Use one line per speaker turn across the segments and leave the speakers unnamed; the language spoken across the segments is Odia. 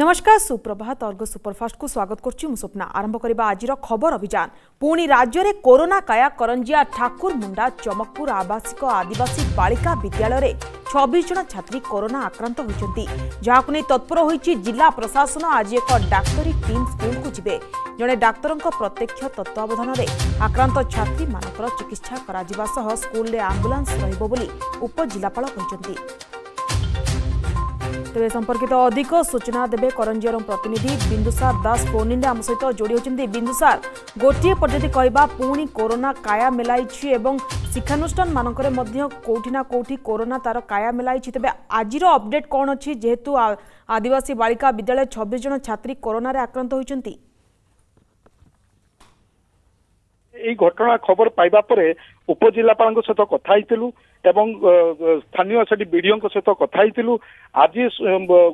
নমস্কার, সুপ্রভাত, অর্গ সুপরফাস্টকু স্বাগত করছি মু স্বপ্না আরম্ভ করা আজির খবর অভিযান পুনি রাজ্যের করোনা কায়া করঞ্জিয়া ঠাকুর মুন্ডা চমকপুর আবাসিক আদিবাসী বাড়িকা বিদ্যালয়ের ছবিশ জন ছাত্রী করোনা আক্রান্ত হয়েছেন যা তৎপর হয়েছে জেলা প্রশাসন আজ এক ডাক্তারী টিম স্কুলকু যাবে জনে ডাক্তর প্রত্যক্ষ তত্ত্বাবধানে আক্রান্ত ছাত্রী মানকর চিকিৎসা করা স্কুলে আম্বুলান্স রহব বলে উপজেলাপাল কিন্তু তেবে সম্পর্কিত অধিক সূচনা দেবে করঞ্জিয়রম প্রতিনিধি বিন্দুসার দাস ফোন ইন্ডে আম সহ যোড়ি হচ্ছেন বিন্দুসার গোটিয়ে পদ্ধতি কহা পুঁ করোনা কায়া মেলাইছি এবং শিক্ষানুষ্ঠান মানকরে মধ্য কোটি না কোটি করোনা তার কায়া মেলাইছি তবে আজির অপডেট কণ অ যেহেতু আদিবাসী বালিকা বিদ্যালয় ছবিশ জন ছাত্রী করোনার আক্রান্ত হয়েছেন
এই ঘটনা খবর পাইবা পরে উপজিল্লাপালଙ୍କ ସହିତ କଥା ହେଇଥିଲୁ ଏବଂ ସ୍ଥାନୀୟ ସେଠି ବିଡିଓଙ୍କ ସହିତ କଥା ହେଇଥିଲୁ ଆଜି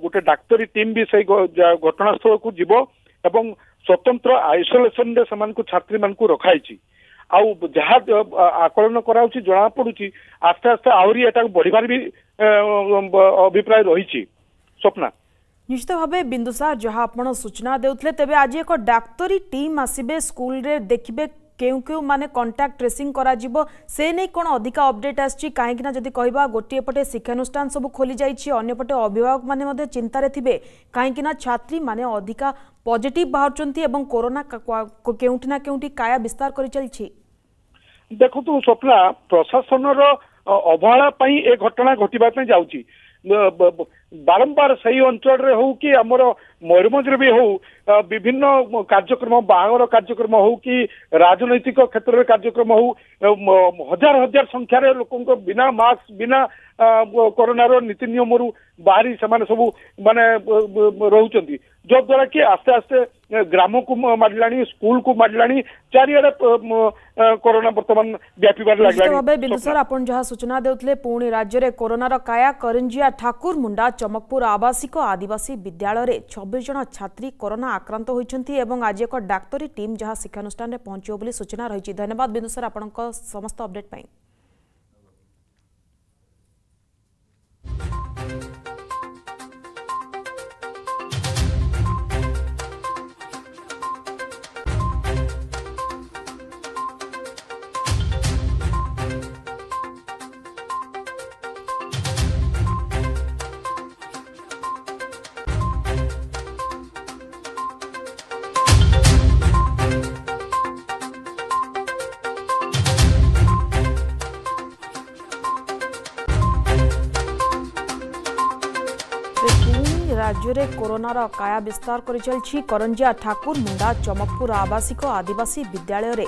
ଗୋଟେ ଡାକ୍ତରୀ ଟିମ୍ ବି ସେଇ ଘଟଣାସ୍ଥଳକୁ ଯିବ ଏବଂ ସ୍ୱତନ୍ତ୍ର ଆଇସୋଲେସନରେ ସେମାନଙ୍କୁ ଛାତ୍ରୀମାନଙ୍କୁ ରଖାଯାଇଛି ଆଉ ଯାହା ଆକଳନ କରାଯାଉଛି ଜଣାପଡୁଛି ଆସ୍ତେ ଆସ୍ତେ ଆହୁରି ଏଟାକୁ ବଢିବାର ବି ଅଭିପ୍ରାୟ ରହିଛି ସ୍ୱପ୍ନା
নিশ্চিত ভাবে বিন্দুসার যা আপনার সূচনা দেউলে তবে আজ এক ডাক্তারী টিম আসবে স্কুলের দেখবে কেউ কেউ মানে কন্টাক্ট ট্রেসিং করা সে নেই কোণ অধিকা অপডেট আসছে কিনা যদি কহবা গোটিয়ে পটে শিক্ষানুষ্ঠান সব খোলি যাই অন্যপটে অভিভাবক মানে চিন্তার থিবে কিনা ছাত্রী মানে অধিকা পজিটিভ বাহুচার এবং করোনা কেউটি না কেউটি কায়া
বিস্তার করে চলছে দেখন্তু স্বপ্না প্রশাসনর অবহেলা পাই এ ঘটনা ঘটিবা পাই যাউছি ବାରମ୍ବାର ସେଇ ଅଞ୍ଚଳରେ ହଉ କି ଆମର ମୟୂରଭଞ୍ଜରେ ବି ହଉ ବିଭିନ୍ନ କାର୍ଯ୍ୟକ୍ରମ ବାହାଘର କାର୍ଯ୍ୟକ୍ରମ ହଉ କି ରାଜନୈତିକ କ୍ଷେତ୍ରରେ କାର୍ଯ୍ୟକ୍ରମ ହଉ ହଜାର ହଜାର ସଂଖ୍ୟାରେ ଲୋକଙ୍କ ବିନା ମାସ୍କ ବିନା କରୋନାର ନୀତି ନିୟମରୁ ବାହାରି ସେମାନେ ସବୁ ମାନେ ରହୁଛନ୍ତି ଯଦ୍ୱାରା କି ଆସ୍ତେ ଆସ୍ତେ ଗ୍ରାମକୁ ମାଡ଼ିଲାଣି ସ୍କୁଲକୁ ମାଡ଼ିଲାଣି ଚାରିଆଡେ କରୋନା ବର୍ତ୍ତମାନ ବ୍ୟାପିବାରେ ଲାଗିଲାଣି।
ବିନ୍ଦୁସାର ଆପଣ ଯାହା ସୂଚନା ଦେଉଥିଲେ ପୁଣି ରାଜ୍ୟରେ କରୋନାର କାୟା କରିଞ୍ଜିଆ ଠାକୁର ମୁଣ୍ଡା ଚମକପୁର ଆବାସିକ ଆଦିବାସୀ ବିଦ୍ୟାଳୟରେ ଛବିଶ ଜଣ ଛାତ୍ରୀ କରୋନା ଆକ୍ରାନ୍ତ ହୋଇଛନ୍ତି ଏବଂ ଆଜି ଏକ ଡାକ୍ତରୀ ଟିମ୍ ଯାହା ଶିକ୍ଷାନୁଷ୍ଠାନରେ ପହଞ୍ଚିବ ବୋଲି ସୂଚନା ରହିଛି। ଧନ୍ୟବାଦ ବିନ୍ଦୁସାର ଆପଣଙ୍କ ସମସ୍ତ ଅପଡେଟ୍ ପାଇଁ। ରାଜ୍ୟରେ କରୋନାର କାୟା ବିସ୍ତାର କରିଚାଲିଛି କରଞ୍ଜିଆ ଠାକୁର ମୁଣ୍ଡା ଚମକପୁର ଆବାସିକ ଆଦିବାସୀ ବିଦ୍ୟାଳୟରେ।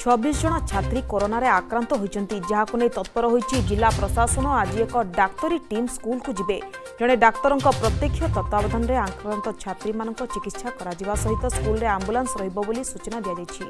ଛବିଶ ଜଣ ଛାତ୍ରୀ କରୋନାରେ ଆକ୍ରାନ୍ତ ହୋଇଛନ୍ତି। ଯାହାକୁ ନେଇ ତତ୍ପର ହୋଇଛି ଜିଲ୍ଲା ପ୍ରଶାସନ। ଆଜି ଏକ ଡାକ୍ତରୀ ଟିମ୍ ସ୍କୁଲକୁ ଯିବେ। ଜଣେ ଡାକ୍ତରଙ୍କ ପ୍ରତ୍ୟକ୍ଷ ତତ୍ତ୍ୱାବଧାନରେ ଆକ୍ରାନ୍ତ ଛାତ୍ରୀମାନଙ୍କ ଚିକିତ୍ସା କରାଯିବା ସହିତ ସ୍କୁଲରେ ଆମ୍ବୁଲାନ୍ସ ରହିବ ବୋଲି ସୂଚନା ଦିଆଯାଇଛି।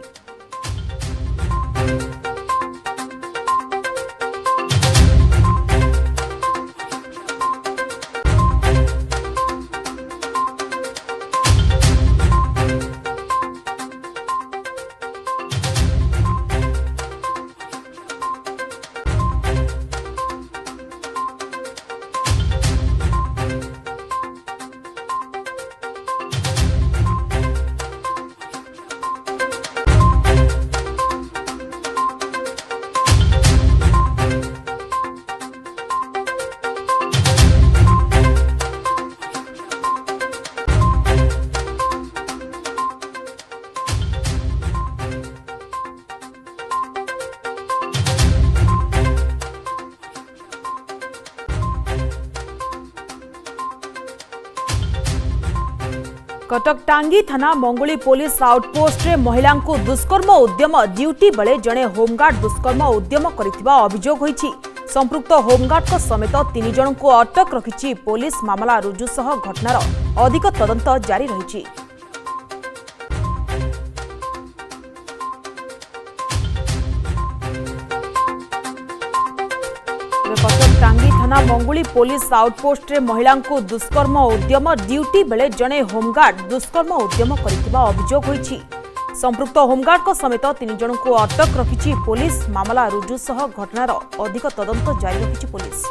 କଟକ ଟାଙ୍ଗୀ ଥାନା ମଙ୍ଗୁଳି ପୋଲିସ ଆଉଟପୋଷ୍ଟରେ ମହିଳାଙ୍କୁ ଦୁଷ୍କର୍ମ ଉଦ୍ୟମ ଡ୍ୟୁଟି ବେଳେ ଜଣେ ହୋମଗାର୍ଡ ଦୁଷ୍କର୍ମ ଉଦ୍ୟମ କରିଥିବା ଅଭିଯୋଗ ହୋଇଛି ସମ୍ପୃକ୍ତ ହୋମଗାର୍ଡଙ୍କ ସମେତ ତିନି ଜଣଙ୍କୁ ଅଟକ ରଖିଛି ପୋଲିସ ମାମଲା ରୁଜୁ ସହ ଘଟଣାର ଅଧିକ ତଦନ୍ତ ଜାରି ରହିଛି मंगुली पुलिस आउटपोस्ट रे महिला दुष्कर्म उद्यम ड्यूटी बेले जड़े होमगार्ड दुष्कर्म उद्यम कर संपुक्त होमगार्ड समेत तीन जन को अटक रखी पुलिस मामला रुजुस घटनार अधिक तदंत जारी रखी पुलिस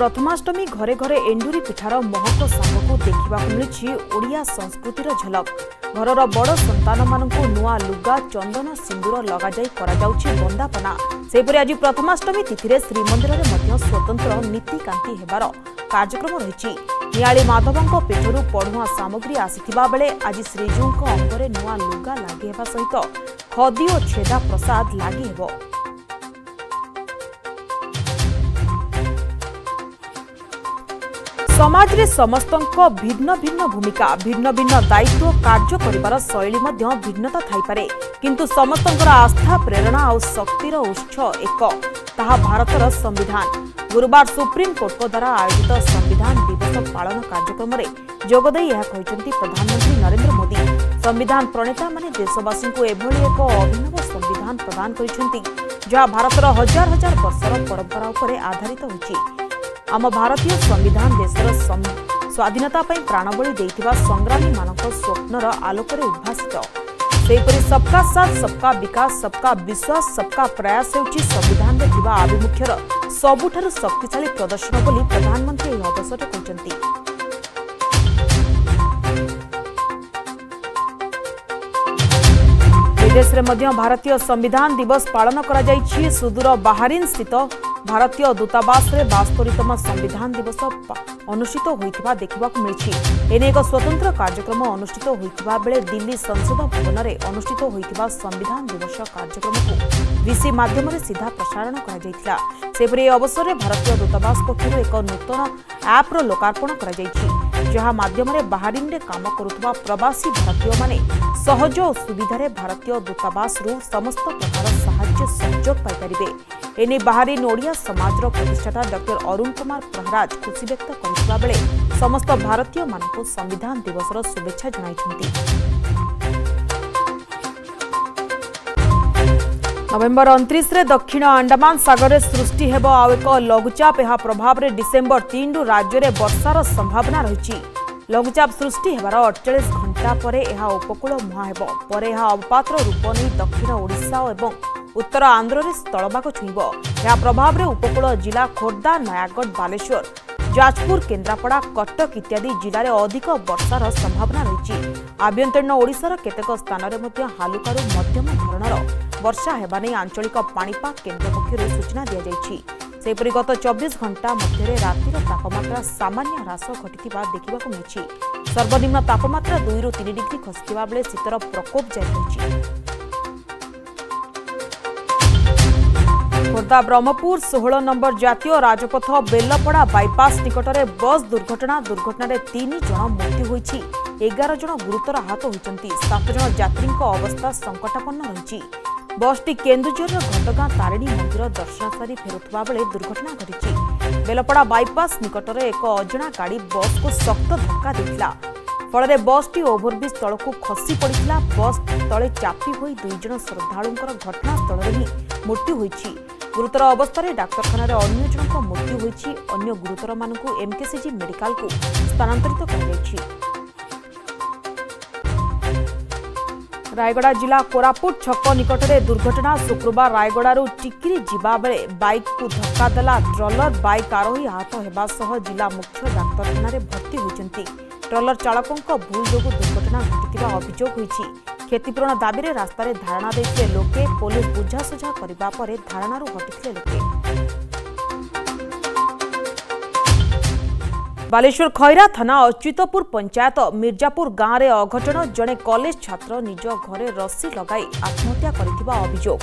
ପ୍ରଥମାଷ୍ଟମୀ ଘରେ ଘରେ ଏଣ୍ଡୁରି ପିଠାର ମହକ ସାଙ୍ଗକୁ ଦେଖିବାକୁ ମିଳିଛି ଓଡ଼ିଆ ସଂସ୍କୃତିର ଝଲକ। ଘରର ବଡ଼ ସନ୍ତାନମାନଙ୍କୁ ନୂଆ ଲୁଗା ଚନ୍ଦନ ସିନ୍ଦୁର ଲଗାଯାଇ କରାଯାଉଛି ବନ୍ଦାପନା। ସେହିପରି ଆଜି ପ୍ରଥମାଷ୍ଟମୀ ତିଥିରେ ଶ୍ରୀମନ୍ଦିରରେ ମଧ୍ୟ ସ୍ୱତନ୍ତ୍ର ନୀତିକାନ୍ତି ହେବାର କାର୍ଯ୍ୟକ୍ରମ ରହିଛି। ନିଆଳି ମାଧବଙ୍କ ପେଟରୁ ପଢୁଆ ସାମଗ୍ରୀ ଆସିଥିବା ବେଳେ ଆଜି ଶ୍ରୀଜୀଉଙ୍କ ଅଙ୍ଗରେ ନୂଆ ଲୁଗା ଲାଗି ହେବା ସହିତ ଖଦି ଓ ଛେଦା ପ୍ରସାଦ ଲାଗି ହେବ ସମାଜରେ ସମସ୍ତଙ୍କ ଭିନ୍ନ ଭିନ୍ନ ଭୂମିକା ଭିନ୍ନ ଭିନ୍ନ ଦାୟିତ୍ୱ କାର୍ଯ୍ୟ କରିବାର ଶୈଳୀ ମଧ୍ୟ ଭିନ୍ନତା ଥାଇପାରେ। କିନ୍ତୁ ସମସ୍ତଙ୍କର ଆସ୍ଥା ପ୍ରେରଣା ଆଉ ଶକ୍ତିର ଉତ୍ସ ଏକ। ତାହା ଭାରତର ସମ୍ବିଧାନ। ଗୁରୁବାର ସୁପ୍ରିମକୋର୍ଟଙ୍କ ଦ୍ୱାରା ଆୟୋଜିତ ସମ୍ବିଧାନ ଦିବସ ପାଳନ କାର୍ଯ୍ୟକ୍ରମରେ ଯୋଗଦେଇ ଏହା କହିଛନ୍ତି ପ୍ରଧାନମନ୍ତ୍ରୀ ନରେନ୍ଦ୍ର ମୋଦି ସମ୍ବିଧାନ ପ୍ରଣେତାମାନେ ଦେଶବାସୀଙ୍କୁ ଏଭଳି ଏକ ଅଭିନବ ସମ୍ବିଧାନ ପ୍ରଦାନ କରିଛନ୍ତି ଯାହା ଭାରତର ହଜାର ହଜାର ବର୍ଷର ପରମ୍ପରା ଉପରେ ଆଧାରିତ ହୋଇଛି। ଆମ ଭାରତୀୟ ସମ୍ବିଧାନ ଦେଶର ସମ୍- ସ୍ୱାଧୀନତା ପାଇଁ ପ୍ରାଣବଳି ଦେଇଥିବା ସଂଗ୍ରାମୀମାନଙ୍କ ସ୍ୱପ୍ନର ଆଲୋକରେ ଉଦ୍ଭାସିତ। ସେହିପରି ସବକା ସାଥ ସବକା ବିକାଶ ସବକା ବିଶ୍ୱାସ ସବକା ପ୍ରୟାସ ହେଉଛି ସମ୍ବିଧାନରେ ଥିବା ଆଭିମୁଖ୍ୟର ସବୁଠାରୁ ଶକ୍ତିଶାଳୀ ପ୍ରଦର୍ଶନ ବୋଲି ପ୍ରଧାନମନ୍ତ୍ରୀ ଏହି ଅବସରରେ କହିଛନ୍ତି। ବିଦେଶରେ ମଧ୍ୟ ଭାରତୀୟ ସମ୍ବିଧାନ ଦିବସ ପାଳନ କରାଯାଇଛି। ସୁଦୂର ବାହାରିନ୍ ସ୍ଥିତ ଭାରତୀୟ ଦୂତାବାସରେ ବାସ୍ତରୀତମ ସମ୍ବିଧାନ ଦିବସ ପା- ଅନୁଷ୍ଠିତ ହୋଇଥିବା ଦେଖିବାକୁ ମିଳିଛି। ଏନେଇ ଏକ ସ୍ୱତନ୍ତ୍ର କାର୍ଯ୍ୟକ୍ରମ ଅନୁଷ୍ଠିତ ହୋଇଥିବା ବେଳେ ଦିଲ୍ଲୀ ସଂସଦ ଭବନରେ ଅନୁଷ୍ଠିତ ହୋଇଥିବା ସମ୍ବିଧାନ ଦିବସ କାର୍ଯ୍ୟକ୍ରମକୁ ଭିସି ମାଧ୍ୟମରେ ସିଧା ପ୍ରସାରଣ କରାଯାଇଥିଲା। ସେହିପରି ଏହି ଅବସରରେ ଭାରତୀୟ ଦୂତାବାସ ପକ୍ଷରୁ ଏକ ନୂତନ ଆପ୍ର ଲୋକାର୍ପଣ କରାଯାଇଛି। ଯାହା ମାଧ୍ୟମରେ ବାହାରିନ୍ରେ କାମ କରୁଥିବା ପ୍ରବାସୀ ଭାରତୀୟମାନେ ସହଜ ଓ ସୁବିଧାରେ ଭାରତୀୟ ଦୂତାବାସରୁ ସମସ୍ତ ପ୍ରକାର ସାହାଯ୍ୟ ସହଯୋଗ ପାଇପାରିବେ ଏନେଇ ବାହାରିନ୍ ଓଡ଼ିଆ ସମାଜର ପ୍ରତିଷ୍ଠାତା ଡକ୍ଟର ଅରୁଣ କୁମାର ପ୍ରହରାଜ ଖୁସି ବ୍ୟକ୍ତ କରିଥିବା ବେଳେ ସମସ୍ତ ଭାରତୀୟମାନଙ୍କୁ ସମ୍ବିଧାନ ଦିବସର ଶୁଭେଚ୍ଛା ଜଣାଇଛନ୍ତି ନଭେମ୍ବର ଅଣତିରିଶରେ ଦକ୍ଷିଣ ଆଣ୍ଡାମାନ ସାଗରରେ ସୃଷ୍ଟି ହେବ ଆଉ ଏକ ଲଘୁଚାପ। ଏହା ପ୍ରଭାବରେ ଡିସେମ୍ବର ତିନିରୁ ରାଜ୍ୟରେ ବର୍ଷାର ସମ୍ଭାବନା ରହିଛି। ଲଘୁଚାପ ସୃଷ୍ଟି ହେବାର ଅଠଚାଳିଶ ଘଣ୍ଟା ପରେ ଏହା ଉପକୂଳ ମୁହାଁ ହେବ ପରେ ଏହା ଅବପାତର ରୂପ ନେଇ ଦକ୍ଷିଣ ଓଡ଼ିଶା ଏବଂ ଉତ୍ତର ଆନ୍ଧ୍ରରେ ସ୍ଥଳଭାଗ ଛୁଇଁବ। ଏହା ପ୍ରଭାବରେ ଉପକୂଳ ଜିଲ୍ଲା ଖୋର୍ଦ୍ଧା ନୟାଗଡ଼ ବାଲେଶ୍ୱର ଯାଜପୁର କେନ୍ଦ୍ରାପଡ଼ା କଟକ ଇତ୍ୟାଦି ଜିଲ୍ଲାରେ ଅଧିକ ବର୍ଷାର ସମ୍ଭାବନା ରହିଛି। ଆଭ୍ୟନ୍ତରୀଣ ଓଡ଼ିଶାର କେତେକ ସ୍ଥାନରେ ମଧ୍ୟ ହାଲୁକାରୁ ମଧ୍ୟମ ଧରଣର ବର୍ଷା ହେବା ନେଇ ଆଞ୍ଚଳିକ ପାଣିପାଗ କେନ୍ଦ୍ର ପକ୍ଷରୁ ସୂଚନା ଦିଆଯାଇଛି। ସେହିପରି ଗତ ଚବିଶ ଘଣ୍ଟା ମଧ୍ୟରେ ରାତିର ତାପମାତ୍ରା ସାମାନ୍ୟ ହ୍ରାସ ଘଟିଥିବା ଦେଖିବାକୁ ମିଳିଛି। ସର୍ବନିମ୍ନ ତାପମାତ୍ରା ଦୁଇରୁ ତିନି ଡିଗ୍ରୀ ଖସିଥିବା ବେଳେ ଶୀତର ପ୍ରକୋପ ଜାରି ରହିଛି। ଖୋର୍ଦ୍ଧା ବ୍ରହ୍ମପୁର ଷୋହଳ ନମ୍ବର ଜାତୀୟ ରାଜପଥ ବେଲପଡ଼ା ବାଇପାସ୍ ନିକଟରେ ବସ୍ ଦୁର୍ଘଟଣା। ଦୁର୍ଘଟଣାରେ ତିନି ଜଣ ମୃତ୍ୟୁ ହୋଇଛି। ଏଗାର ଜଣ ଗୁରୁତର ଆହତ ହୋଇଛନ୍ତି। ସାତ ଜଣ ଯାତ୍ରୀଙ୍କ ଅବସ୍ଥା ସଙ୍କଟାପନ୍ନ ରହିଛି। ବସ୍ଟି କେନ୍ଦୁଝରର ଘଟଗାଁ ତାରିଣୀ ମନ୍ଦିର ଦର୍ଶନ ସାରି ଫେରୁଥିବା ବେଳେ ଦୁର୍ଘଟଣା ଘଟିଛି। ବେଲପଡ଼ା ବାଇପାସ୍ ନିକଟରେ ଏକ ଅଜଣା ଗାଡ଼ି ବସ୍କୁ ଶକ୍ତ ଧକ୍କା ଦେଇଥିଲା। ଫଳରେ ବସ୍ଟି ଓଭରବ୍ରିଜ୍ ତଳକୁ ଖସି ପଡ଼ିଥିଲା। ବସ୍ ତଳେ ଚାପି ହୋଇ ଦୁଇ ଜଣ ଶ୍ରଦ୍ଧାଳୁଙ୍କର ଘଟଣାସ୍ଥଳରେ ହିଁ ମୃତ୍ୟୁ ହୋଇଛି। ଗୁରୁତର ଅବସ୍ଥାରେ ଡାକ୍ତରଖାନାରେ ଅନ୍ୟ ଜଣଙ୍କ ମୃତ୍ୟୁ ହୋଇଛି। ଅନ୍ୟ ଗୁରୁତରମାନଙ୍କୁ ଏମ୍କେସିଜି ମେଡିକାଲକୁ ସ୍ଥାନାନ୍ତରିତ କରାଯାଇଛି। ରାୟଗଡ଼ା ଜିଲ୍ଲା କୋରାପୁଟ ଛକ ନିକଟରେ ଦୁର୍ଘଟଣା। ଶୁକ୍ରବାର ରାୟଗଡ଼ାରୁ ଟିକିରି ଯିବା ବେଳେ ବାଇକ୍କୁ ଧକ୍କା ଦେଲା ଟ୍ରଲର। ବାଇକ୍ ଆରୋହୀ ଆହତ ହେବା ସହ ଜିଲ୍ଲା ମୁଖ୍ୟ ଡାକ୍ତରଖାନାରେ ଭର୍ତ୍ତି ହୋଇଛନ୍ତି। ଟ୍ରଲର ଚାଳକଙ୍କ ଭୁଲ ଯୋଗୁଁ ଦୁର୍ଘଟଣା ଘଟିଥିବା ଅଭିଯୋଗ ହୋଇଛି। କ୍ଷତିପୂରଣ ଦାବିରେ ରାସ୍ତାରେ ଧାରଣା ଦେଇଥିଲେ ଲୋକେ ପୋଲିସ ବୁଝାସୁଝା କରିବା ପରେ ଧାରଣାରୁ ହଟିଥିଲେ ଲୋକେ। ବାଲେଶ୍ୱର ଖଇରା ଥାନା ଅଚ୍ୟୁତପୁର ପଞ୍ଚାୟତ ମିର୍ଜାପୁର ଗାଁରେ ଅଘଟଣ ଜଣେ କଲେଜ ଛାତ୍ର ନିଜ ଘରେ ରସି ଲଗାଇ ଆତ୍ମହତ୍ୟା କରିଥିବା ଅଭିଯୋଗ।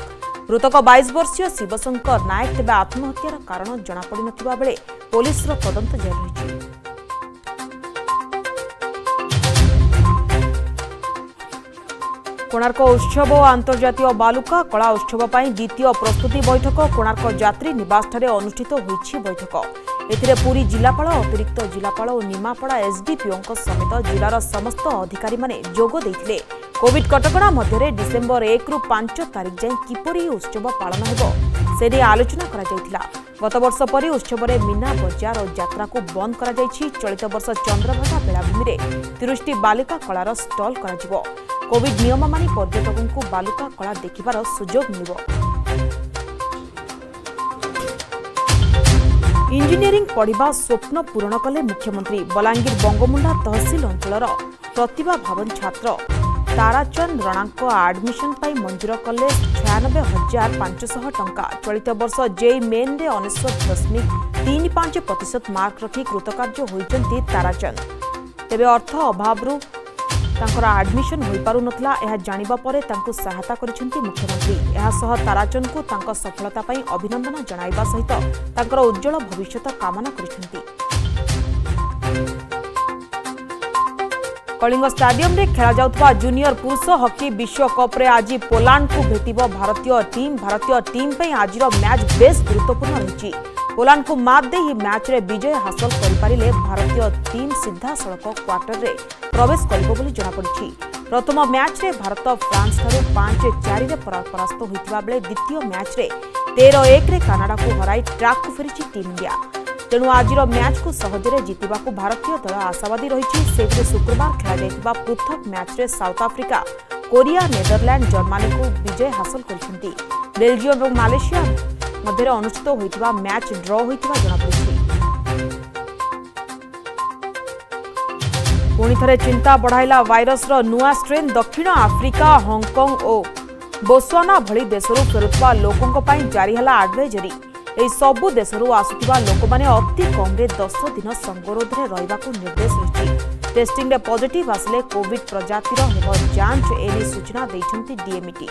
ମୃତକ ବାଇଶ ବର୍ଷୀୟ ଶିବଶଙ୍କର ନାୟକ ତେବେ ଆତ୍ମହତ୍ୟାର କାରଣ ଜଣାପଡ଼ିନଥିବା ବେଳେ ପୋଲିସର ତଦନ୍ତ ଜାରି ରହିଛି। କୋଣାର୍କ ଉତ୍ସବ ଓ ଆନ୍ତର୍ଜାତୀୟ ବାଲୁକା କଳା ଉତ୍ସବ ପାଇଁ ଦ୍ୱିତୀୟ ପ୍ରସ୍ତୁତି ବୈଠକ କୋଣାର୍କ ଯାତ୍ରୀ ନିବାସଠାରେ ଅନୁଷ୍ଠିତ ହୋଇଛି ବୈଠକ। ଏଥିରେ ପୁରୀ ଜିଲ୍ଲାପାଳ ଅତିରିକ୍ତ ଜିଲ୍ଲାପାଳ ଓ ନିମାପଡ଼ା ଏସ୍ଡିପିଓଙ୍କ ସମେତ ଜିଲ୍ଲାର ସମସ୍ତ ଅଧିକାରୀମାନେ ଯୋଗ ଦେଇଥିଲେ। କୋଭିଡ କଟକଣା ମଧ୍ୟରେ ଡିସେମ୍ବର ଏକରୁ ପାଞ୍ଚ ତାରିଖ ଯାଏଁ କିପରି ଏହି ଉତ୍ସବ ପାଳନ ହେବ ସେ ନେଇ ଆଲୋଚନା କରାଯାଇଥିଲା। ଗତବର୍ଷ ପରି ଉତ୍ସବରେ ମୀନା ବଜାର ଓ ଯାତ୍ରାକୁ ବନ୍ଦ କରାଯାଇଛି। ଚଳିତ ବର୍ଷ ଚନ୍ଦ୍ରଭାଗା ବେଳାଭୂମିରେ ତିରିଶଟି ବାଲୁକା କଳାର ଷ୍ଟଲ୍ କରାଯିବ। କୋଭିଡ ନିୟମ ମାନି ପର୍ଯ୍ୟଟକଙ୍କୁ ବାଲୁକା କଳା ଦେଖିବାର ସୁଯୋଗ ମିଳିବ। ଇଞ୍ଜିନିୟରିଂ ପଢ଼ିବା ସ୍ୱପ୍ନ ପୂରଣ କଲେ ମୁଖ୍ୟମନ୍ତ୍ରୀ। ବଲାଙ୍ଗୀର ବଙ୍ଗମୁଣ୍ଡା ତହସିଲ ଅଞ୍ଚଳର ପ୍ରତିଭା ଭବନ ଛାତ୍ର। ତାରାଚନ୍ଦ ରଣାଙ୍କ ଆଡମିସନ ପାଇଁ ମଞ୍ଜୁର କଲେ ଛୟାନବେ ହଜାର ପାଞ୍ଚଶହ ଟଙ୍କା। ଚଳିତ ବର୍ଷ ଜେଇ ମେନ୍ରେ ଅନେଶ୍ୱତ ଦଶମିକ ତିନି ପାଞ୍ଚ ପ୍ରତିଶତ ମାର୍କ ରଖି କୃତକାର୍ଯ୍ୟ ହୋଇଛନ୍ତି ତାରାଚନ୍ଦ ତେବେ ଅର୍ଥ ଅଭାବରୁ ତାଙ୍କର ଆଡମିସନ ହୋଇପାରୁନଥିଲା ଏହା ଜାଣିବା ପରେ ତାଙ୍କୁ ସହାୟତା କରିଛନ୍ତି ମୁଖ୍ୟମନ୍ତ୍ରୀ। ଏହାସହ ତାରାଚନ୍ଦଙ୍କୁ ତାଙ୍କ ସଫଳତା ପାଇଁ ଅଭିନନ୍ଦନ ଜଣାଇବା ସହିତ ତାଙ୍କର ଉଜ୍ଜଳ ଭବିଷ୍ୟତ କାମନା କରିଛନ୍ତି। କଳିଙ୍ଗ ଷ୍ଟାଡିୟମରେ ଖେଳାଯାଉଥିବା ଜୁନିୟର ପୁରୁଷ ହକି ବିଶ୍ୱକପ୍ରେ ଆଜି ପୋଲାଣ୍ଡକୁ ଭେଟିବ ଭାରତୀୟ ଟିମ୍। ଭାରତୀୟ ଟିମ୍ ପାଇଁ ଆଜିର ମ୍ୟାଚ୍ ବେଶ୍ ଗୁରୁତ୍ୱପୂର୍ଣ୍ଣ ରହିଛି। ପୋଲାଣ୍ଡକୁ ମାତ୍ ଦେଇ ଏହି ମ୍ୟାଚ୍ରେ ବିଜୟ ହାସଲ କରିପାରିଲେ ଭାରତୀୟ ଟିମ୍ ସିଧାସଳଖ କ୍ୱାର୍ଟରରେ ପ୍ରବେଶ କରିବ ବୋଲି ଜଣାପଡ଼ିଛି। ପ୍ରଥମ ମ୍ୟାଚ୍ରେ ଭାରତ ଫ୍ରାନ୍ସଠାରୁ ପାଞ୍ଚ ଚାରିରେ ପରା- ପରାସ୍ତ ହୋଇଥିବା ବେଳେ ଦ୍ୱିତୀୟ ମ୍ୟାଚ୍ରେ ତେର ଏକରେ କାନାଡାକୁ ହରାଇ ଟ୍ରାକ୍କୁ ଫେରିଛି ଟିମ୍ ଇଣ୍ଡିଆ। ତେଣୁ ଆଜିର ମ୍ୟାଚ୍କୁ ସହଜରେ ଜିତିବାକୁ ଭାରତୀୟ ଦଳ ଆଶାବାଦୀ ରହିଛି। ସେହିପରି ଶୁକ୍ରବାର ଖେଳାଯାଇଥିବା ପୃଥକ ମ୍ୟାଚ୍ରେ ସାଉଥ ଆଫ୍ରିକା କୋରିଆ ନେଦରଲ୍ୟାଣ୍ଡ ଜର୍ମାନୀକୁ ବିଜୟ ହାସଲ କରିଛନ୍ତି। ବେଲଜିୟମ ଏବଂ ମାଲେସିଆ ମଧ୍ୟରେ ଅନୁଷ୍ଠିତ ହୋଇଥିବା ମ୍ୟାଚ୍ ଡ୍ର ହୋଇଥିବା ଜଣାପଡ଼ିଛି। ପୁଣି ଥରେ ଚିନ୍ତା ବଢ଼ାଇଲା ଭାଇରସର ନୂଆ ଷ୍ଟ୍ରେନ୍ ଦକ୍ଷିଣ ଆଫ୍ରିକା ହଂକଂ ଓ ବୋସ୍ୱାନା ଭଳି ଦେଶରୁ ଫେରୁଥିବା ଲୋକଙ୍କ ପାଇଁ ଜାରି ହେଲା ଆଡଭାଇଜରୀ। ଏହି ସବୁ ଦେଶରୁ ଆସୁଥିବା ଲୋକମାନେ ଅତି କମ୍ରେ ଦଶ ଦିନ ସଙ୍ଗରୋଧରେ ରହିବାକୁ ନିର୍ଦ୍ଦେଶ ରହିଛି ଟେଷ୍ଟିଂରେ ପଜିଟିଭ୍ ଆସିଲେ କୋଭିଡ୍ ପ୍ରଜାତିର ହେବ ଯାଞ୍ଚ ଏନେଇ ସୂଚନା ଦେଇଛନ୍ତି ଡିଏମ୍ଇଟି।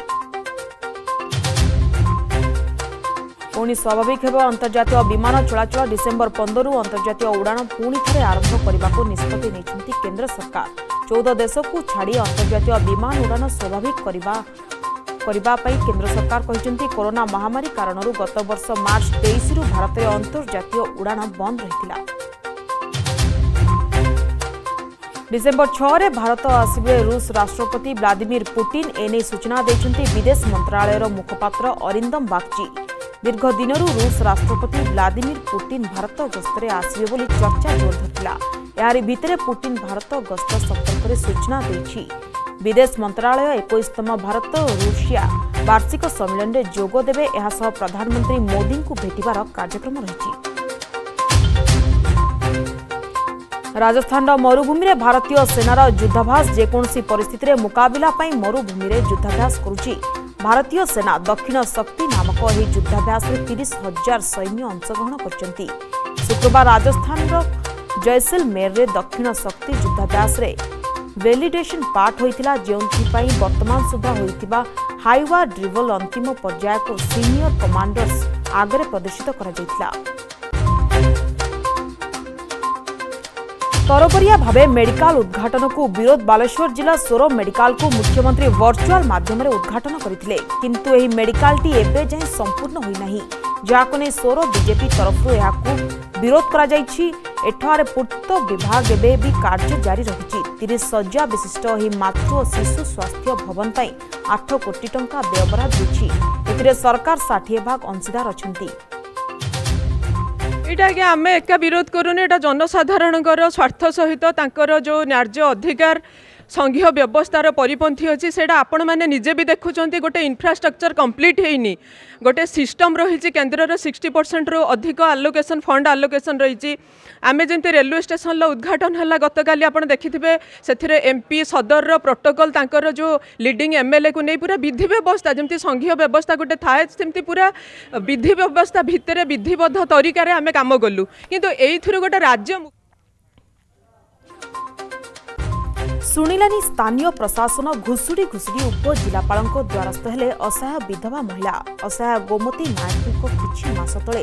ପୁଣି ସ୍ୱାଭାବିକ ହେବ ଅନ୍ତର୍ଜାତୀୟ ବିମାନ ଚଳାଚଳ ଡିସେମ୍ବର ପନ୍ଦରରୁ ଅନ୍ତର୍ଜାତୀୟ ଉଡ଼ାଣ ପୁଣି ଥରେ ଆରମ୍ଭ କରିବାକୁ ନିଷ୍ପତ୍ତି ନେଇଛନ୍ତି କେନ୍ଦ୍ର ସରକାର। ଚଉଦ ଦେଶକୁ ଛାଡ଼ି ଅନ୍ତର୍ଜାତୀୟ ବିମାନ ଉଡ଼ାଣ ସ୍ୱାଭାବିକ କରିବା କରିବା ପାଇଁ କେନ୍ଦ୍ର ସରକାର କହିଛନ୍ତି କରୋନା ମହାମାରୀ କାରଣରୁ ଗତ ବର୍ଷ ମାର୍ଚ୍ଚ ତେଇଶରୁ ଭାରତରେ ଅନ୍ତର୍ଜାତୀୟ ଉଡ଼ାଣ ବନ୍ଦ ରହିଥିଲା। ଡିସେମ୍ବର ଛଅରେ ଭାରତ ଆସିବେ ରୁଷ ରାଷ୍ଟ୍ରପତି ଭ୍ଲାଦିମିର ପୁଟିନ ଏନେଇ ସୂଚନା ଦେଇଛନ୍ତି ବିଦେଶ ମନ୍ତ୍ରଣାଳୟର ମୁଖପାତ୍ର ଅରିନ୍ଦମ ବାଗ୍ଚି। ଦୀର୍ଘ ଦିନରୁ ରୁଷ ରାଷ୍ଟ୍ରପତି ଭ୍ଲାଦିମିର ପୁଟିନ ଭାରତ ଗସ୍ତରେ ଆସିବେ ବୋଲି ଚର୍ଚ୍ଚା ଜୋର ଧରିଥିଲା ଏହାରି ଭିତରେ ପୁଟିନ ଭାରତ ଗସ୍ତ ସମ୍ପର୍କରେ ସୂଚନା ଦେଇଛି। ବିଦେଶ ମନ୍ତ୍ରଣାଳୟ ଏକୋଇଶତମ ଭାରତ ରୁଷିଆ ବାର୍ଷିକ ସମ୍ମିଳନୀରେ ଯୋଗ ଦେବେ ଏହାସହ ପ୍ରଧାନମନ୍ତ୍ରୀ ମୋଦିଙ୍କୁ ଭେଟିବାର କାର୍ଯ୍ୟକ୍ରମ ରହିଛି। ରାଜସ୍ଥାନର ମରୁଭୂମିରେ ଭାରତୀୟ ସେନାର ଯୁଦ୍ଧାଭ୍ୟାସ ଯେକୌଣସି ପରିସ୍ଥିତିରେ ମୁକାବିଲା ପାଇଁ ମରୁଭୂମିରେ ଯୁଦ୍ଧାଭ୍ୟାସ କରୁଛି। ଭାରତୀୟ ସେନା ଦକ୍ଷିଣ ଶକ୍ତି ନାମକ ଏହି ଯୁଦ୍ଧାଭ୍ୟାସରେ ତିରିଶ ହଜାର ସୈନ୍ୟ ଅଂଶଗ୍ରହଣ କରିଛନ୍ତି। ଶୁକ୍ରବାର ରାଜସ୍ଥାନର ଜୈସଲମେରରେ ଦକ୍ଷିଣ ଶକ୍ତି ଯୁଦ୍ଧାଭ୍ୟାସରେ ଭେଲିଡେସନ ପାଠ ହୋଇଥିଲା ଯେଉଁଥିପାଇଁ ବର୍ତ୍ତମାନ ସୁଦ୍ଧା ହୋଇଥିବା ହାଇୱା ଡ୍ରିଭଲ ଅନ୍ତିମ ପର୍ଯ୍ୟାୟକୁ ସିନିୟର କମାଣ୍ଡର୍ସ ଆଗରେ ପ୍ରଦର୍ଶିତ କରାଯାଇଥିଲା। ତରବରିଆ ଭାବେ ମେଡିକାଲ ଉଦ୍ଘାଟନକୁ ବିରୋଧ ବାଲେଶ୍ୱର ଜିଲ୍ଲା ସୋର ମେଡିକାଲକୁ ମୁଖ୍ୟମନ୍ତ୍ରୀ ଭର୍ଚୁଆଲ ମାଧ୍ୟମରେ ଉଦ୍ଘାଟନ କରିଥିଲେ। କିନ୍ତୁ ଏହି ମେଡିକାଲଟି ଏବେ ଯାଏଁ ସମ୍ପୂର୍ଣ୍ଣ ହୋଇନାହିଁ। ଯାହାକୁ ନେଇ ସୋର ବିଜେପି ତରଫରୁ ଏହାକୁ ବିରୋଧ କରାଯାଇଛି। ଏଠାରେ ପୂର୍ତ୍ତ ବିଭାଗ ଏବେ ବି କାର୍ଯ୍ୟ ଜାରି ରହିଛି। ତିରିଶ ଶଯ୍ୟା ବିଶିଷ୍ଟ ଏହି ମାତୃ ଓ ଶିଶୁ ସ୍ୱାସ୍ଥ୍ୟ ଭବନ ପାଇଁ ଆଠ କୋଟି ଟଙ୍କା ବ୍ୟୟବରାଦ ହୋଇଛି ଏଥିରେ ସରକାର ଷାଠିଏ ଭାଗ ଅଂଶୀଦାର ଅଛନ୍ତି।
এটা আজ্ঞা আমি একা বিরোধ করুন এটা জনসাধারণর স্বার্থ সহিত তাঁর যে ন্যায্য অধিকার ସଂଘୀୟ ବ୍ୟବସ୍ଥାର ପରିପନ୍ଥୀ ଅଛି ସେଇଟା ଆପଣମାନେ ନିଜେ ବି ଦେଖୁଛନ୍ତି ଗୋଟେ ଇନଫ୍ରାଷ୍ଟ୍ରକ୍ଚର କମ୍ପ୍ଲିଟ୍ ହେଇନି। ଗୋଟେ ସିଷ୍ଟମ୍ ରହିଛି କେନ୍ଦ୍ରର ସିକ୍ସଟି ପରସେଣ୍ଟରୁ ଅଧିକ ଆଲୋକେସନ୍ ଫଣ୍ଡ ଆଲୋକେସନ୍ ରହିଛି। ଆମେ ଯେମିତି ରେଲୱେ ଷ୍ଟେସନର ଉଦ୍ଘାଟନ ହେଲା ଗତକାଲି ଆପଣ ଦେଖିଥିବେ ସେଥିରେ ଏମ୍ପି ସଦରର ପ୍ରୋଟୋକଲ୍ ତାଙ୍କର ଯେଉଁ ଲିଡ଼ିଂ ଏମ୍ଏଲ୍ଏକୁ ନେଇ ପୁରା ବିଧି ବ୍ୟବସ୍ଥା ଯେମିତି ସଂଘୀୟ ବ୍ୟବସ୍ଥା ଗୋଟେ ଥାଏ ସେମିତି ପୁରା ବିଧି ବ୍ୟବସ୍ଥା ଭିତରେ ବିଧିବଦ୍ଧ ତରିକାରେ ଆମେ କାମ କଲୁ। କିନ୍ତୁ ଏଇଥିରୁ ଗୋଟେ ରାଜ୍ୟ
ଶୁଣିଲାନି ସ୍ଥାନୀୟ ପ୍ରଶାସନ ଘୁଷୁଡ଼ି ଘୁଷୁଡ଼ି ଉପଜିଲ୍ଲାପାଳଙ୍କ ଦ୍ୱାରସ୍ଥ ହେଲେ ଅସହାୟ ବିଧବା ମହିଳା। ଅସହାୟ ଗୋମତୀ ନାୟକଙ୍କ କିଛି ମାସ ତଳେ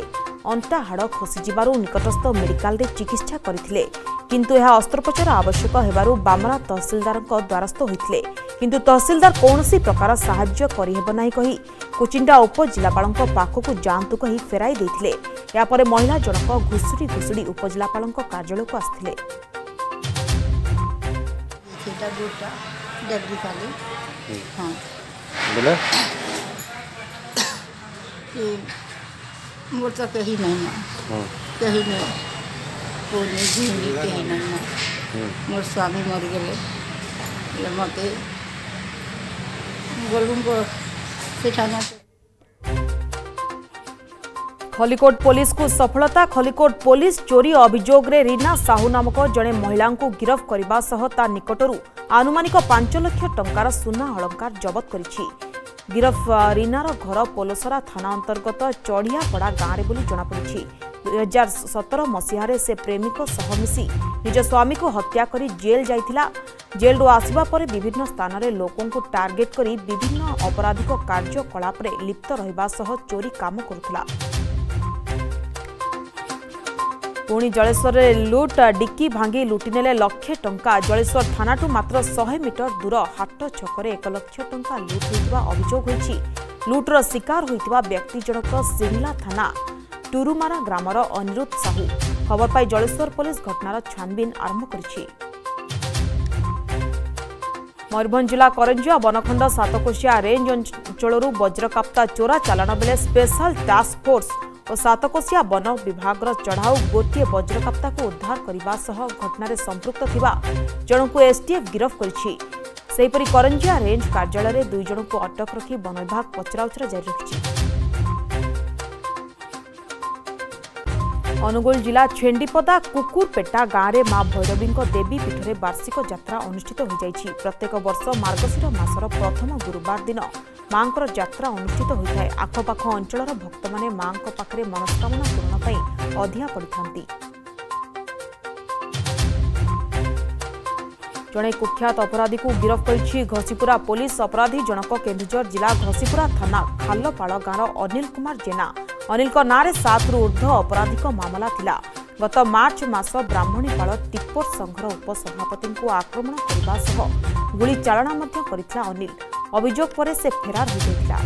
ଅଣ୍ଟା ହାଡ଼ ଖସିଯିବାରୁ ନିକଟସ୍ଥ ମେଡିକାଲରେ ଚିକିତ୍ସା କରିଥିଲେ। କିନ୍ତୁ ଏହା ଅସ୍ତ୍ରୋପଚାର ଆବଶ୍ୟକ ହେବାରୁ ବାମରା ତହସିଲଦାରଙ୍କ ଦ୍ୱାରସ୍ଥ ହୋଇଥିଲେ। କିନ୍ତୁ ତହସିଲଦାର କୌଣସି ପ୍ରକାର ସାହାଯ୍ୟ କରିହେବ ନାହିଁ କହି କୁଚିଣ୍ଡା ଉପଜିଲ୍ଲାପାଳଙ୍କ ପାଖକୁ ଯାଆନ୍ତୁ କହି ଫେରାଇ ଦେଇଥିଲେ। ଏହାପରେ ମହିଳା ଜଣକ ଘୁଷୁଡ଼ି ଘୁଷୁଡ଼ି ଉପଜିଲ୍ଲାପାଳଙ୍କ କାର୍ଯ୍ୟାଳୟକୁ ଆସିଥିଲେ।
सीता गोटा डबरी काली हम्म.
हाँ।
बोला। कि मोर कहीं नहीं ना हम्म. कहीं नहीं। को नहीं घूमी कहीं नहीं ना मोर हम्म. स्वामी मर गए। मत।
गोलगुम को सेठाना ଖଲିକୋଟ ପୋଲିସକୁ ସଫଳତା ଖଲିକୋଟ ପୋଲିସ ଚୋରି ଅଭିଯୋଗରେ ରିନା ସାହୁ ନାମକ ଜଣେ ମହିଳାଙ୍କୁ ଗିରଫ କରିବା ସହ ତା ନିକଟରୁ ଆନୁମାନିକ ପାଞ୍ଚ ଲକ୍ଷ ଟଙ୍କାର ସୁନା ଅଳଙ୍କାର ଜବତ କରିଛି। ଗିରଫ ରିନାର ଘର ପୋଲସରା ଥାନା ଅନ୍ତର୍ଗତ ଚଢ଼ିଆପଡ଼ା ଗାଁରେ ବୋଲି ଜଣାପଡ଼ିଛି। ଦୁଇହଜାର ସତର ମସିହାରେ ସେ ପ୍ରେମିକ ସହ ମିଶି ନିଜ ସ୍ୱାମୀକୁ ହତ୍ୟା କରି ଜେଲ୍ ଯାଇଥିଲା। ଜେଲ୍ରୁ ଆସିବା ପରେ ବିଭିନ୍ନ ସ୍ଥାନରେ ଲୋକଙ୍କୁ ଟାର୍ଗେଟ କରି ବିଭିନ୍ନ ଅପରାଧିକ କାର୍ଯ୍ୟକଳାପରେ ଲିପ୍ତ ରହିବା ସହ ଚୋରି କାମ କରୁଥିଲା। ପୁଣି ଜଳେଶ୍ୱରରେ ଲୁଟ୍ ଡିକି ଭାଙ୍ଗି ଲୁଟିନେଲେ ଲକ୍ଷେ ଟଙ୍କା। ଜଳେଶ୍ୱର ଥାନାଠୁ ମାତ୍ର ଶହେ ମିଟର ଦୂର ହାଟ ଛକରେ ଏକ ଲକ୍ଷ ଟଙ୍କା ଲୁଟ୍ ହୋଇଥିବା ଅଭିଯୋଗ ହୋଇଛି। ଲୁଟ୍ର ଶିକାର ହୋଇଥିବା ବ୍ୟକ୍ତି ଜଣକ ସିମଲା ଥାନା ଟୁରୁମାରା ଗ୍ରାମର ଅନିରୁଦ୍ଧ ସାହୁ। ଖବର ପାଇ ଜଳେଶ୍ୱର ପୋଲିସ ଘଟଣାର ଛାନବିନ୍ ଆରମ୍ଭ କରିଛି। ମୟୂରଭଞ୍ଜ ଜିଲ୍ଲା କରଞ୍ଜିଆ ବନଖଣ୍ଡ ସାତକୋଶିଆ ରେଞ୍ଜ ଅଞ୍ଚଳରୁ ବଜ୍ରକାପ୍ତା ଚୋରା ଚାଲାଣ ବେଳେ ସ୍ପେଶାଲ ଟାସ୍କ ଫୋର୍ସ ଓ ସାତକୋଶିଆ ବନ ବିଭାଗର ଚଢ଼ାଉ ଗୋଟିଏ ବଜ୍ରକାପ୍ତାକୁ ଉଦ୍ଧାର କରିବା ସହ ଘଟଣାରେ ସମ୍ପୃକ୍ତ ଥିବା ଜଣଙ୍କୁ ଏସ୍ଟିଏଫ୍ ଗିରଫ କରିଛି ସେହିପରି କରଞ୍ଜିଆ ରେଞ୍ଜ କାର୍ଯ୍ୟାଳୟରେ ଦୁଇ ଜଣଙ୍କୁ ଅଟକ ରଖି ବନ ବିଭାଗ ପଚରାଉଚରା ଜାରି ରଖିଛି ଅନୁଗୁଳ ଜିଲ୍ଲା ଛେଣ୍ଡିପଦା କୁକୁରପେଟା ଗାଁରେ ମା ଭୈରବୀଙ୍କ ଦେବୀ ପୀଠରେ ବାର୍ଷିକ ଯାତ୍ରା ଅନୁଷ୍ଠିତ ହୋଇଯାଇଛି। ପ୍ରତ୍ୟେକ ବର୍ଷ ମାର୍ଗଶିର ମାସର ପ୍ରଥମ ଗୁରୁବାର ଦିନ ମାଙ୍କର ଯାତ୍ରା ଅନୁଷ୍ଠିତ ହୋଇଥାଏ। ଆଖପାଖ ଅଞ୍ଚଳର ଭକ୍ତମାନେ ମାଙ୍କ ପାଖରେ ମନସ୍କାମନା ପୂରଣ ପାଇଁ ଅଧିଆ ପଡ଼ିଥାନ୍ତି। ଜଣେ କୁଖ୍ୟାତ ଅପରାଧୀକୁ ଗିରଫ କରିଛି ଘସିପୁରା ପୋଲିସ ଅପରାଧୀ ଜଣକ କେନ୍ଦୁଝର ଜିଲ୍ଲା ଘସିପୁରା ଥାନା ଖାଲପାଳ ଗାଁର ଅନିଲ କୁମାର ଜେନା। ଅନିଲଙ୍କ ନାଁରେ ସାତରୁ ଉର୍ଦ୍ଧ୍ୱ ଅପରାଧିକ ମାମଲା ଥିଲା। ଗତ ମାର୍ଚ୍ଚ ମାସ ବ୍ରାହ୍ମଣୀପାଳ ଟିପ୍ପର ସଂଘର ଉପସଭାପତିଙ୍କୁ ଆକ୍ରମଣ କରିବା ସହ ଗୁଳି ଚାଳନା ମଧ୍ୟ କରିଥିଲା ଅନିଲ। ଅଭିଯୋଗ ପରେ ସେ ଫେରାର ହୋଇଯାଇଥିଲା।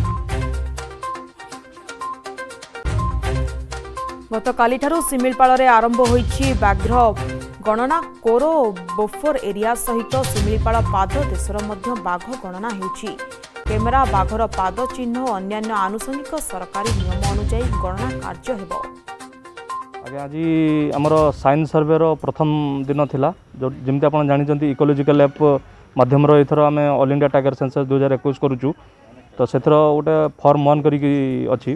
ଗତକାଲିଠାରୁ ଶିମିଳିପାଳରେ ଆରମ୍ଭ ହୋଇଛି ବ୍ୟାଘ୍ର ଗଣନା। କୋରୋ ବୋଫୋର ଏରିଆ ସହିତ ଶିମିଳିପାଳ ପାଦ ଦେଶର ମଧ୍ୟ ବାଘ ଗଣନା ହେଉଛି। କ୍ୟାମେରା ବାଘର ପାଦ ଚିହ୍ନ ଓ ଅନ୍ୟାନ୍ୟ ଆନୁଷଙ୍ଗିକ ସରକାରୀ ନିୟମ ଅନୁଯାୟୀ ଗଣନା କାର୍ଯ୍ୟ ହେବ।
ଆଜ୍ଞା ଆଜି ଆମର ସାଇନ୍ସ ସର୍ଭେର ପ୍ରଥମ ଦିନ ଥିଲା। ଯେଉଁ ଯେମିତି ଆପଣ ଜାଣିଛନ୍ତି ଇକୋଲୋଜିକାଲ ଆପ୍ ମାଧ୍ୟମରେ ଏଥର ଆମେ ଅଲ୍ ଇଣ୍ଡିଆ ଟାଇଗର ସେନ୍ସସ୍ ଦୁଇ ହଜାର ଏକୋଇଶ କରୁଛୁ। ତ ସେଥିର ଗୋଟେ ଫର୍ମ ୱାନ୍ କରିକି ଅଛି।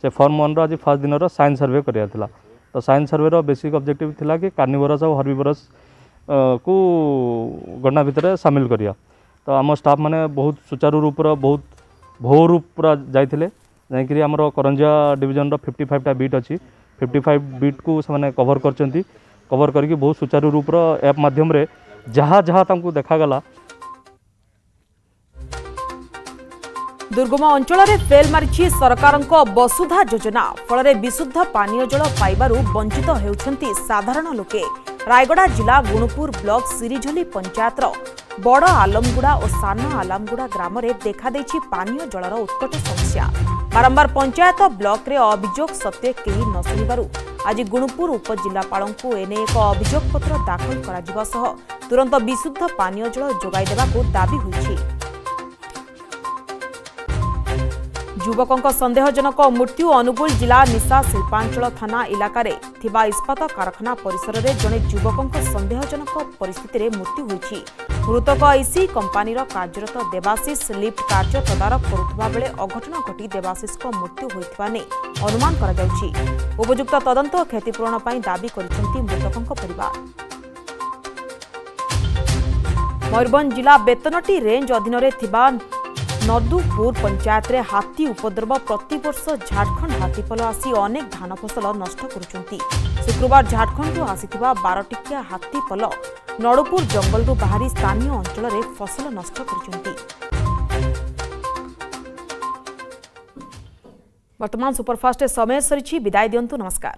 ସେ ଫର୍ମ ୱାନ୍ର ଆଜି ଫାର୍ଷ୍ଟ ଦିନର ସାଇନ୍ସ ସର୍ଭେ କରିବାର ଥିଲା। ତ ସାଇନ୍ସ ସର୍ଭେର ବେସିକ୍ ଅବଜେକ୍ଟିଭ୍ ଥିଲା କି କାର୍ନିଭରସ୍ ଆଉ ହର୍ବିଭରସ୍ କୁ ଗଣନା ଭିତରେ ସାମିଲ କରିବା। ତ ଆମ ଷ୍ଟାଫ୍ ମାନେ ବହୁତ ସୁଚାରୁ ରୂପର ବହୁତ ଭୋରୁ ପୁରା ଯାଇଥିଲେ। ଯାଇକରି ଆମର କରଞ୍ଜିଆ ଡିଭିଜନର ଫିଫ୍ଟି ଫାଇଭ୍ଟା ବିଟ୍ ଅଛି। ଫିଫ୍ଟି ଫାଇଭ୍ ବିଟ୍କୁ ସେମାନେ କଭର୍ କରିଛନ୍ତି। କଭର୍ କରିକି ବହୁତ ସୁଚାରୁ ରୂପର ଆପ୍ ମାଧ୍ୟମରେ ଯାହା ଯାହା ତାଙ୍କୁ ଦେଖାଗଲା।
ଦୁର୍ଗମ ଅଞ୍ଚଳରେ ଫେଲ୍ ମାରିଛି ସରକାରଙ୍କ ବସୁଧା ଯୋଜନା। ଫଳରେ ବିଶୁଦ୍ଧ ପାନୀୟ ଜଳ ପାଇବାରୁ ବଞ୍ଚିତ ହେଉଛନ୍ତି ସାଧାରଣ ଲୋକେ। ରାୟଗଡ଼ା ଜିଲ୍ଲା ଗୁଣୁପୁର ବ୍ଲକ ସିରିଝଲି ପଞ୍ଚାୟତର ବଡ଼ ଆଲମଗୁଡ଼ା ଓ ସାନ ଆଲାମଗୁଡ଼ା ଗ୍ରାମରେ ଦେଖାଦେଇଛି ପାନୀୟ ଜଳର ଉତ୍କଟ ସମସ୍ୟା ବାରମ୍ବାର ପଞ୍ଚାୟତ ବ୍ଲକରେ ଅଭିଯୋଗ ସତ୍ତ୍ୱେ କେହି ନ ଶୁଣିବାରୁ ଆଜି ଗୁଣୁପୁର ଉପଜିଲ୍ଲାପାଳଙ୍କୁ ଏନେଇ ଏକ ଅଭିଯୋଗପତ୍ର ଦାଖଲ କରାଯିବା ସହ ତୁରନ୍ତ ବିଶୁଦ୍ଧ ପାନୀୟ ଜଳ ଯୋଗାଇ ଦେବାକୁ ଦାବି ହୋଇଛି ଯୁବକଙ୍କ ସନ୍ଦେହଜନକ ମୃତ୍ୟୁ ଅନୁଗୁଳ ଜିଲ୍ଲା ନିଶା ଶିଳ୍ପାଞ୍ଚଳ ଥାନା ଇଲାକାରେ ଥିବା ଇସ୍ପାତ କାରଖାନା ପରିସରରେ ଜଣେ ଯୁବକଙ୍କ ସନ୍ଦେହଜନକ ପରିସ୍ଥିତିରେ ମୃତ୍ୟୁ ହୋଇଛି। ମୃତକ ଆଇସି କମ୍ପାନୀର କାର୍ଯ୍ୟରତ ଦେବାଶିଷ ଲିଫ୍ଟ କାର୍ଯ୍ୟ ତଦାରଖ କରୁଥିବା ବେଳେ ଅଘଟଣ ଘଟି ଦେବାଶିଷଙ୍କ ମୃତ୍ୟୁ ହୋଇଥିବା ନେଇ ଅନୁମାନ କରାଯାଉଛି। ଉପଯୁକ୍ତ ତଦନ୍ତ କ୍ଷତିପୂରଣ ପାଇଁ ଦାବି କରିଛନ୍ତି ମୃତକଙ୍କ ପରିବାର। ମୟୂରଭଞ୍ଜ ଜିଲ୍ଲା ବେତନଟି ରେଞ୍ଜ ଅଧୀନରେ ଥିବା ନଦୁପୁର ପଞ୍ଚାୟତରେ ହାତୀ ଉପଦ୍ରବ ପ୍ରତିବର୍ଷ ଝାଡ଼ଖଣ୍ଡ ହାତୀପଲ ଆସି ଅନେକ ଧାନ ଫସଲ ନଷ୍ଟ କରୁଛନ୍ତି ଶୁକ୍ରବାର ଝାଡ଼ଖଣ୍ଡରୁ ଆସିଥିବା ବାରଟିକିଆ ହାତୀପଲ ନଡ଼ପୁର ଜଙ୍ଗଲରୁ ବାହାରି ସ୍ଥାନୀୟ ଅଞ୍ଚଳରେ ଫସଲ ନଷ୍ଟ କରିଛନ୍ତି ବର୍ତ୍ତମାନ ସୁପରଫାଷ୍ଟରେ ସମୟ ସରିଛି ବିଦାୟ ଦିଅନ୍ତୁ ନମସ୍କାର